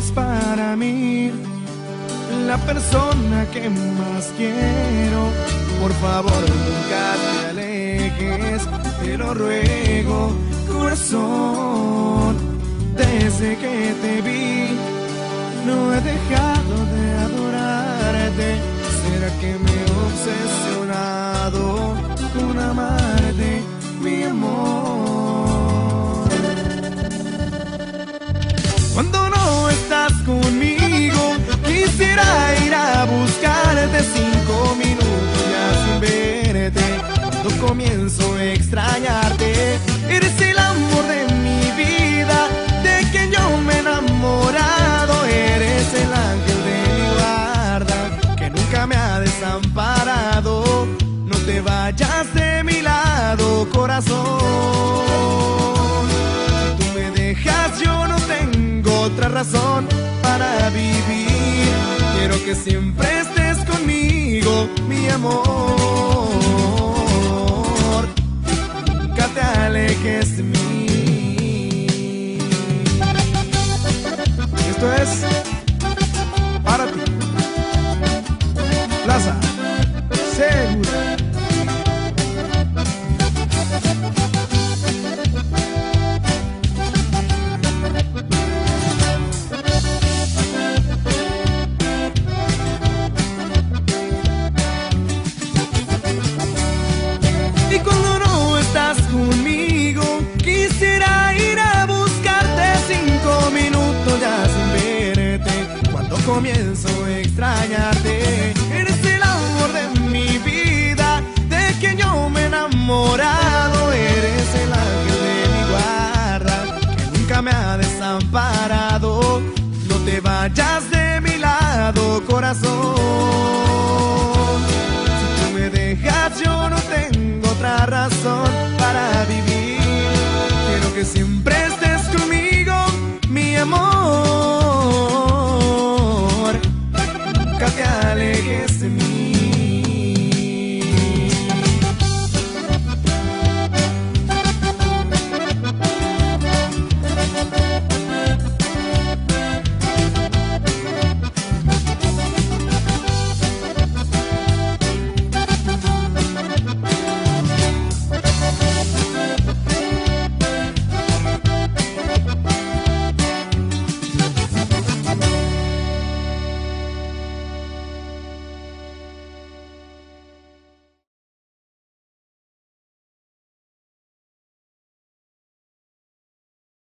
eres para mí la persona que más quiero. Por favor, nunca te alejes, te lo ruego, corazón. Desde que te vi, no he dejado de adorarte. ¿Será que me he obsesionado con amarte, mi amor? Comienzo a extrañarte, eres el amor de mi vida, de quien yo me he enamorado. Eres el ángel de mi guarda, que nunca me ha desamparado. No te vayas de mi lado, corazón. Si tú me dejas, yo no tengo otra razón Esto es para ti. Plaza Segura. Y cuando comienzo a extrañarte. Eres el amor de mi vida, de quien yo me he enamorado. Eres el ángel de mi guarda, que nunca me ha desamparado. No te vayas de mi lado, corazón.